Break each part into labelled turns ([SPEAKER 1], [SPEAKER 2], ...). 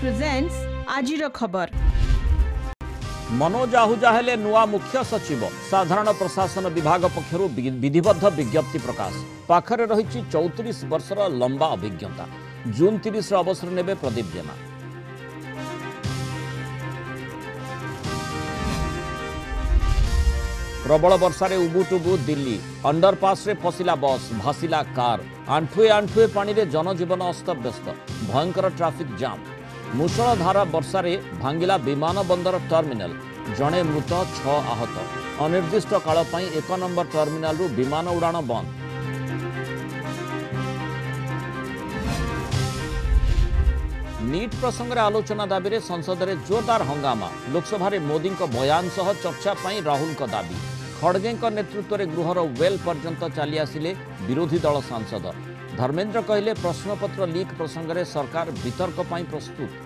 [SPEAKER 1] presents ଆଜିର ଖବର
[SPEAKER 2] ମନୋଜ ଆହୁଜା ହେଲେ ନୂଆ ମୁଖ୍ୟ ସଚିବ ସାଧାରଣ ପ୍ରଶାସନ ବିଭାଗ ପକ୍ଷରୁ ବିଧିବଦ୍ଧ ବିଜ୍ଞପ୍ତି ପ୍ରକାଶ ପାଖରେ ରହିଛି ଚଉତିରିଶ ବର୍ଷର ଲମ୍ବା ଅଭିଜ୍ଞତା ଜୁନ୍ ତିରିଶରେ ଅବସର ନେବେ ପ୍ରଦୀପ ଜେନା ପ୍ରବଳ ବର୍ଷାରେ ଉବୁଟୁବୁ ଦିଲ୍ଲୀ ଅଣ୍ଡରପାସ୍ରେ ଫସିଲା ବସ୍ ଭାସିଲା କାର୍ ଆଣ୍ଠୁଏ ଆଣ୍ଠୁଏ ପାଣିରେ ଜନଜୀବନ ଅସ୍ତବ୍ୟସ୍ତ ଭୟଙ୍କର ଟ୍ରାଫିକ୍ ଜାମ୍ मुसलधारा वर्षले भाङा विमान बन्दर टर्मिनाल जे मृत छ आहत अनिर्दिष्ट कालै एक नम्बर टर्मिनाल विमान उडा बन्द निट प्रसङ्ग आलोचना संसद संसदले जोरदार हंगामा हङामा मोदी को बयान सह चर्चा पनि राहुलको दावी खड्गे नेतृत्वले गृहर वेल्ल पर्न्त चालिस विरोधी दल सांसद धर्मेन्द्र कहिले प्रश्नपत्र लिक प्रसङ्गले सरकार वितर्कै प्रस्तुत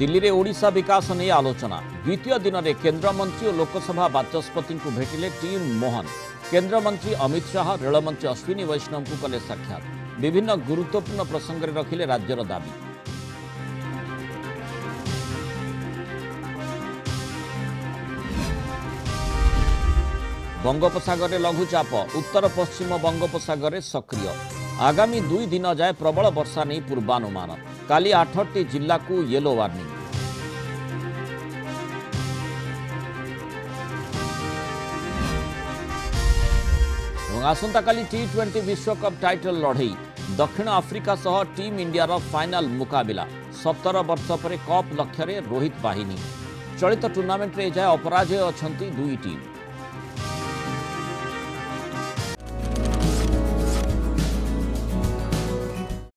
[SPEAKER 2] दिल्ली दिल्लीले ओडा बिकास आलोचना द्वितीय दिन दिनले केन्द्रमन्त्री लोकसभा बाचस्पति भेटिले टीम मोहन केन्द्रमन्त्री अमित शाह रेमन्त्री अश्विनी वैष्णव को कले साक्षात्न गुत्वपूर्ण प्रसङ्गले रे दावी बंगोपसगर में लघुचाप उत्तर पश्चिम बंगोपसगर सक्रिय आगामी दुई दिन जाए प्रबल वर्षा नहीं पूर्वानुमान का आठटी जिला येलो वार्णिंग आसंता टी ट्वेंटी विश्वकप टाइटल लड़े दक्षिण आफ्रिका सह टीम इंडिया रो फाइनल मुकाबला सतर वर्ष पर कप लक्ष्य रोहित बाहिनी चलित टूर्णमेंट में जाए अपराजय अच्छा दुई टीम